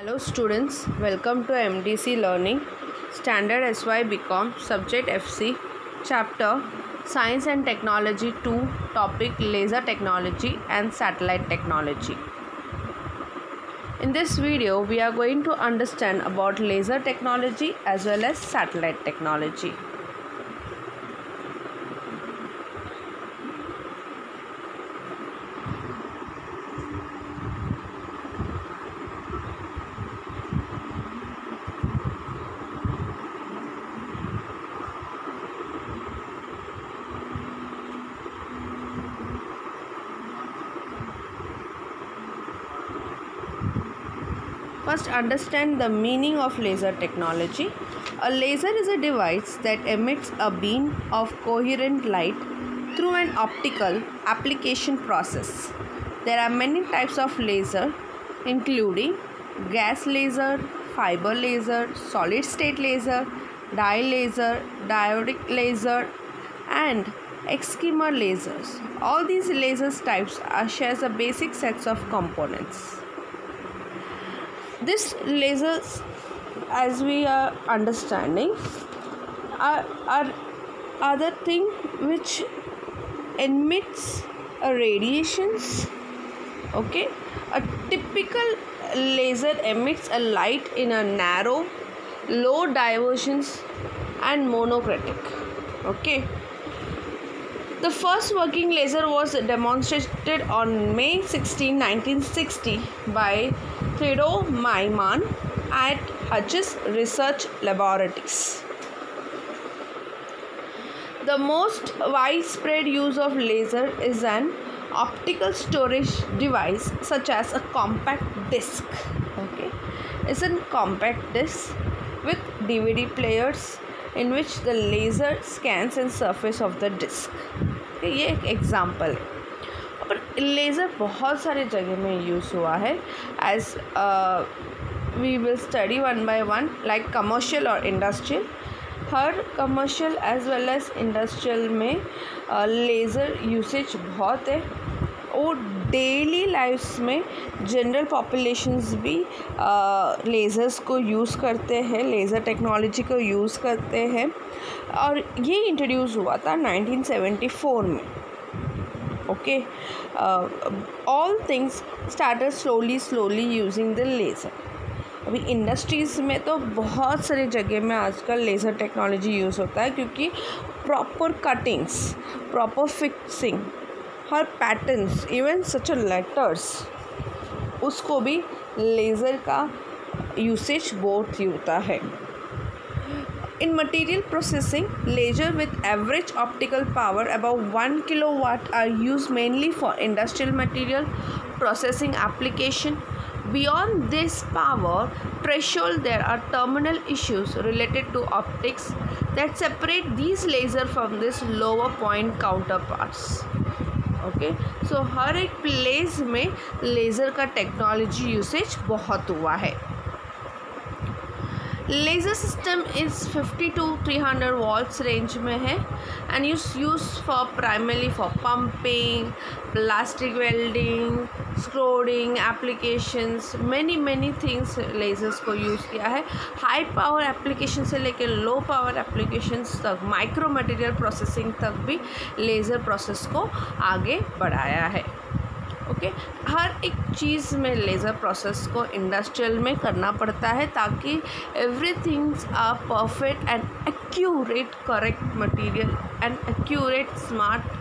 Hello students, welcome to MDC Learning, Standard SY BCom, Subject FC, Chapter Science and Technology 2, Topic Laser Technology and Satellite Technology. In this video, we are going to understand about laser technology as well as satellite technology. First, understand the meaning of laser technology. A laser is a device that emits a beam of coherent light through an optical application process. There are many types of laser, including gas laser, fiber laser, solid state laser, dye laser, diodic laser, and excimer lasers. All these lasers types are shares a basic sets of components this lasers as we are understanding are, are other thing which emits a radiations okay? A typical laser emits a light in a narrow low divergence and monochromatic okay the first working laser was demonstrated on May 16, 1960 by Theodore Maiman at Hughes Research Laboratories. The most widespread use of laser is an optical storage device such as a compact disc. Okay, it's a compact disc with DVD players in which the laser scans the surface of the disc. ये एक example है। पर laser बहुत सारे जगह में use हुआ है। As we will study one by one like commercial और इंडस्ट्रियल हर commercial as well as industrial में लेज़र uh, यूसेज बहुत है। और डेली लाइफ्स में जनरल पॉपुलेशंस भी लेज़र्स को यूज़ करते हैं, लेज़र टेक्नोलॉजी को यूज़ करते हैं। और ये इंट्रोड्यूस हुआ था 1974 में, okay? All things starter slowly slowly using the laser अभी इंडस्ट्रीज़ में तो बहुत सारी जगह में आजकल लेज़र टेक्नोलॉजी यूज़ होता है, क्योंकि proper cuttings proper fixing her patterns even such a letters उसको भी लेज़र का यूसेज बहुत ही होता है। In material processing laser with average optical power about one kilowatt are use mainly for industrial material processing application beyond this power threshold there are terminal issues related to optics that separate this laser from this lower point counterparts okay? So हर एक place में laser का technology usage बहुत हुआ है। Laser system is 50 to 300 volts range में है and use use for primarily for pumping plastic welding soldering applications many many things lasers को use किया है। हाई पावर एप्लीकेशन से लेकर लो पावर एप्लीकेशंस तक माइक्रो मटेरियल प्रोसेसिंग तक भी लेज़र प्रोसेस को आगे बढ़ाया है। ओके हर एक चीज़ में लेज़र प्रोसेस को इंडस्ट्रियल में करना पड़ता है ताकि every things are perfect and accurate correct material and accurate smart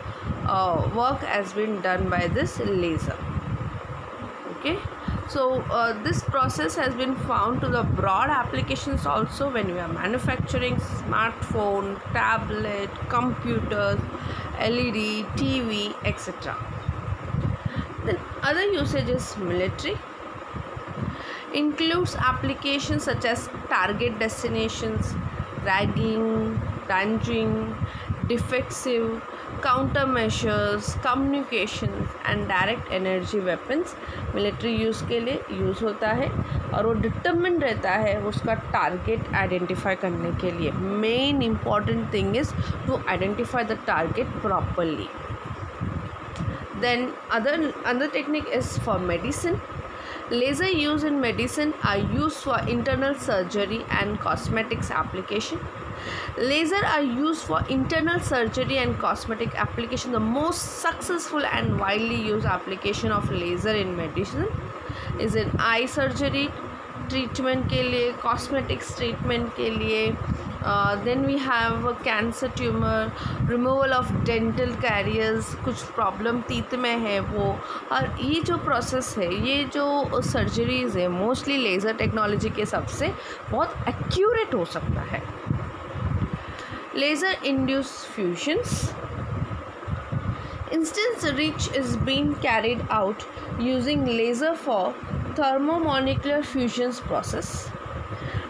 work has been done by this laser okay so uh, this process has been found to the broad applications also when we are manufacturing smartphone tablet computers led tv etc then other usages military includes applications such as target destinations, ragging, ranging, defensive, countermeasures, communications and direct energy weapons military use के लिए use होता है और वो determine रहता है उसका target identify करने के लिए main important thing is to identify the target properly then other other technique is for medicine laser used in medicine are used for internal surgery and cosmetics application laser are used for internal surgery and cosmetic application the most successful and widely used application of laser in medicine is in eye surgery treatment के लिए cosmetics treatment के लिए then we have cancer tumour removal of dental carriers कुछ problem तीत में है वो। और ये जो प्रोसेस है, ये जो सर्जरीज है मोस्टली लेज़र टेक्नोलॉजी के हिसाब से बहुत एक्यूरेट हो सकता है। Laser induce fusions instance reach is being carried out using laser for thermomolecular fusions process.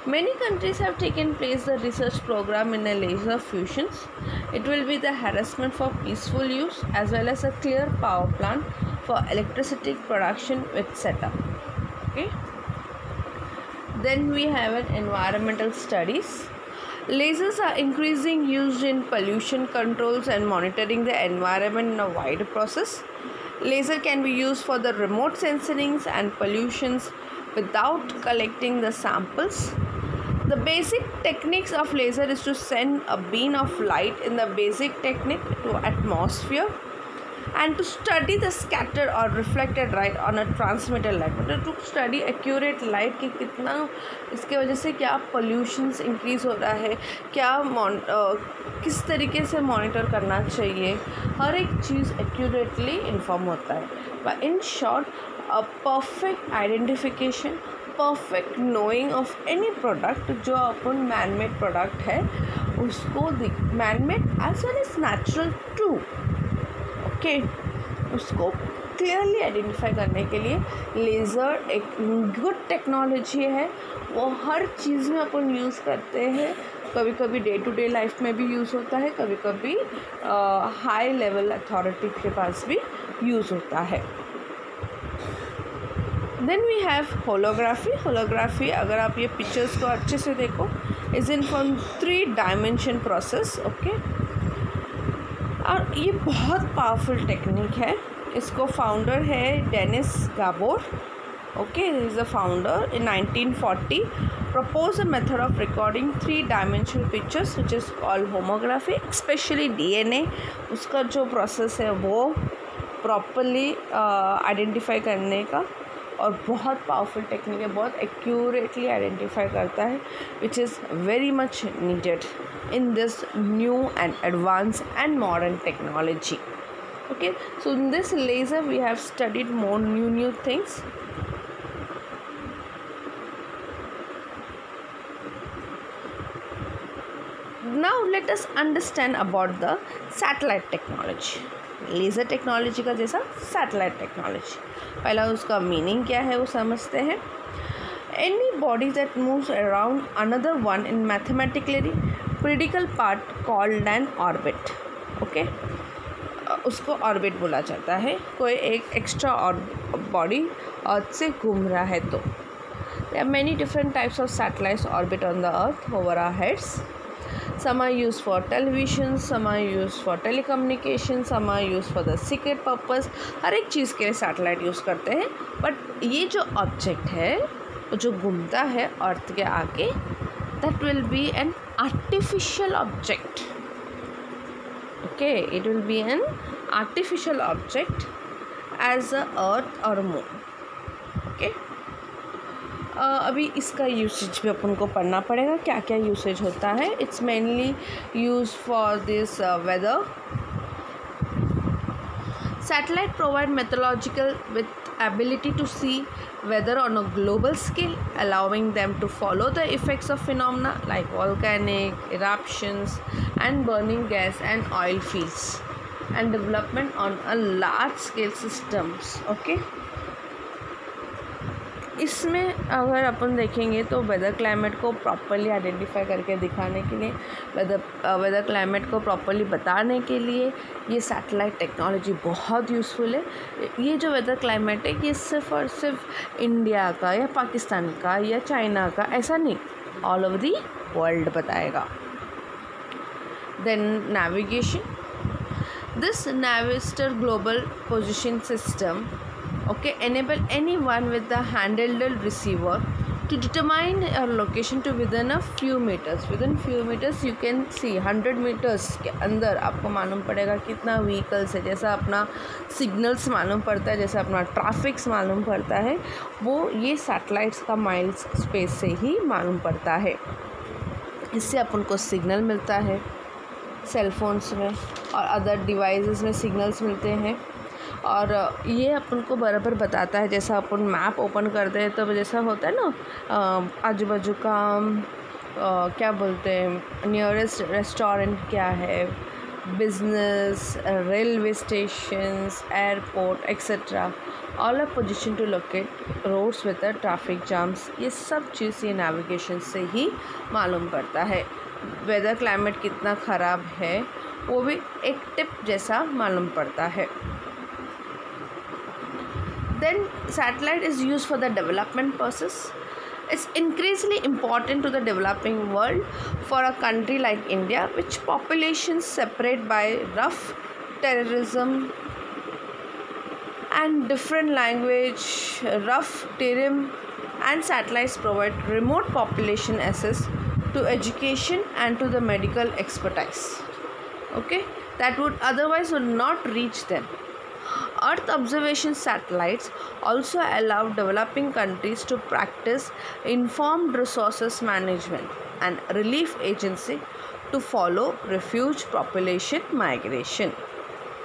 Many countries have taken place the research program in a laser fusions. It will be the harassment for peaceful use as well as a clear power plant for electricity production with setup. Okay. Then we have an environmental studies. Lasers are increasing used in pollution controls and monitoring the environment in a wide process. Laser can be used for the remote sensings and pollutions without collecting the samples the basic techniques of laser is to send a beam of light in the basic technique to atmosphere and to study the scattered or reflected light on a transmitted light मतलब to study accurate light कि कितना इसके वजह से क्या pollutions increase हो रहा है क्या किस तरीके से मॉनिटर करना चाहिए हर एक चीज़ एक्यूरेटली इन्फॉर्म होता है in short a perfect identification perfect knowing of any product जो अपन मैन मेड प्रोडक्ट है, उसको man made as well as natural to okay उसको क्लियरली आइडेंटिफाई करने के लिए लेज़र एक गुड टेक्नोलॉजी है। वो हर चीज़ में अपन यूज़ करते हैं। कभी कभी डे टू डे लाइफ में भी यूज़ होता है कभी कभी हाई लेवल अथॉरिटी के पास भी यूज़ होता है। Then we have holography holography अगर आप ये पिक्चर्स को अच्छे से देखो is in from three dimension process okay और ये बहुत पावरफुल टेक्निक है. इसको फाउंडर है Dennis Gabor okay is a founder in 1940 propose a method of recording three dimensional pictures which is call holography specially DNA उसका जो process है वो प्रॉपरली आइडेंटिफाई uh, करने का और बहुत पावरफुल टेक्निक है, बहुत एक्यूरेटली आइडेंटिफाई करता है which is very much needed in this new and advance and modern technology okay so in this laser, we have studied more new new things. Let us understand about the satellite technology? Laser technology का जैसा satellite technology पहला उसका meaning क्या है वो समझते हैं। Any body that moves around another one in mathematically critical part called an orbit okay उसको ऑर्बिट बोला जाता है। कोई एक एक्स्ट्रा बॉडी अर्थ से घूम रहा है तो। Many different types of satellites orbit on the earth over our heads some are used for television some are used for telecommunication some are used for the secret purpose हर एक चीज़ के लिए सैटेलाइट यूज़ करते हैं but ये जो object है जो घूमता है अर्थ के आगे that will be an artificial object okay it will be an artificial object as a earth or moon अभी इसका यूसेज भी अपन को पढ़ना पड़ेगा क्या क्या यूसेज होता है। It's mainly use for this weather satellite provide meteorological with ability to see weather on a global scale allowing them to follow the effects of phenomena like volcanic eruptions and burning gas and oil field and development on a large scale systems okay इसमें अगर अपन देखेंगे तो weather climate को properly identify करके दिखाने के लिए वेदर वेदर क्लाइमेट को प्रॉपरली बताने के लिए ये सैटेलाइट टेक्नोलॉजी बहुत यूज़फुल है। ये जो वेदर क्लाइमेट है, ये सिर्फ़ और सिर्फ़ इंडिया का या पाकिस्तान का या चाइना का, ऐसा नहीं ऑल ओवर दी वर्ल्ड बताएगा। Then navigation this navstar global position system okay, enable anyone with the handheld receiver to determine a location to within a few meters. Within few meters, you can see 100 meters के अंदर आपको मालूम पड़ेगा कितना vehicles है। जैसा अपना signals मालूम पड़ता है, जैसा अपना ट्रैफिक्स मालूम पड़ता है, वो ये सैटेलाइट्स का माइल्स स्पेस से ही मालूम पड़ता है। इससे अपन को सिग्नल मिलता है सेलफोन्स में और अदर डिवाइसेस में सिग्नल्स मिलते हैं। और ये अपन को बराबर बताता है, जैसा अपन मैप ओपन करते हैं तो जैसा होता है ना आजू बाजू का क्या बोलते हैं नियरेस्ट रेस्टोरेंट क्या है business railway stations airport etcetera all are position to locate roads with traffic jams ये सब चीज़ ये नेविगेशन से ही मालूम पड़ता है। वेदर क्लाइमेट कितना ख़राब है, वो भी एक टिप जैसा मालूम पड़ता है। Then satellite is used for the development process. It's increasingly important to the developing world for a country like india which populations separate by rough terrorism and different language rough terrain and satellites provide remote population access to education and to the medical expertise. Okay? That would otherwise would not reach them Earth observation satellites also allow developing countries to practice informed resources management and relief agency to follow refuge population migration.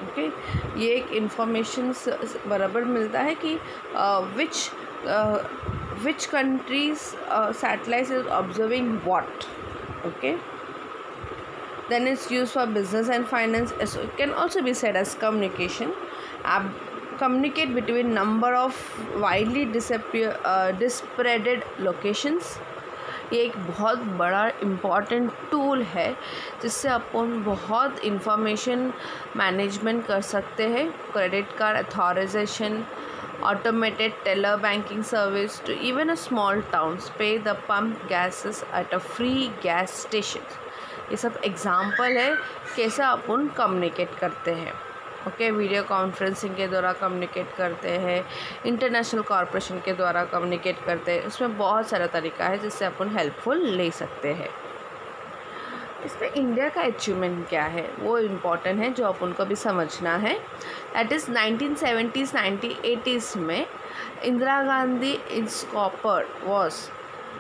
Okay okay? ये एक information बराबर मिलता है कि which which countries satellite is observing what okay then it's used for business and finance it can also be said as communication आप communicate between number of widely dispersed locations ये एक बहुत बड़ा इंपॉर्टेंट टूल है, जिससे अपन बहुत information management कर सकते हैं। Credit card authorisation automated teller banking service to even a small town pay the pump gases at a free gas station ये सब एग्जांपल है, कैसे अपन कम्युनिकेट करते हैं। ओके वीडियो कॉन्फ्रेंसिंग के द्वारा कम्युनिकेट करते हैं इंटरनेशनल कॉरपोरेशन के द्वारा कम्युनिकेट करते हैं, उसमें बहुत सारा तरीका है जिससे अपन हेल्पफुल ले सकते हैं। इसमें इंडिया का अचीवमेंट क्या है? वो इंपॉर्टेंट है जो अपन को भी समझना है। That is nineteen seventies nineteen eighties में Indira Gandhi is copper was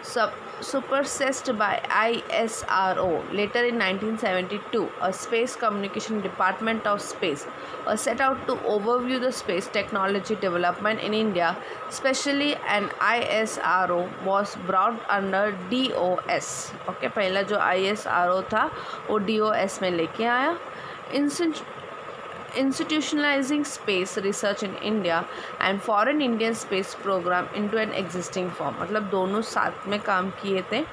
सब supersessed by ISRO. Later in 1972, a Space Communication Department of Space was set out to overview the space technology development in India, especially an ISRO was brought under DOS. Okay, पहला जो ISRO था वो DOS में लेके आया institutionalizing space research in India and foreign Indian space program into an existing form मतलब दोनों साथ में काम किए थे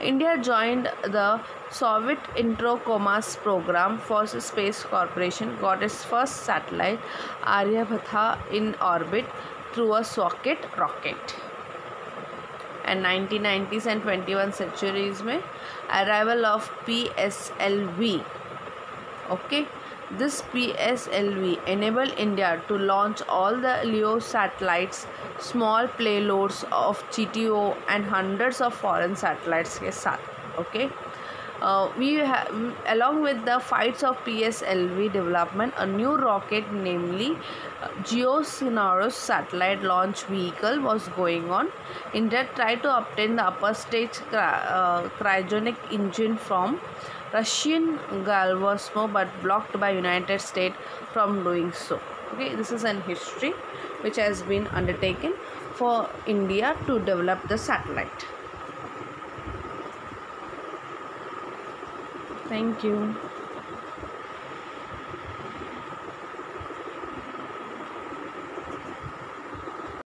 India joined the Soviet Introcommerce program for Space Corporation got its first satellite Aryabhatha in orbit through a socket rocket and 1990s and 21 centuries में arrival of PSLV okay this PSLV enabled India to launch all the LEO satellites, small payloads of GTO and hundreds of foreign satellites के साथ okay Uh, we along with the fights of PSLV development a new rocket namely uh, Geosynchronous satellite launch vehicle was going on India tried to obtain the upper stage uh, cryogenic engine from Russian Galvosmo but blocked by United States from doing so. Okay, this is an history which has been undertaken for India to develop the satellite. Thank you.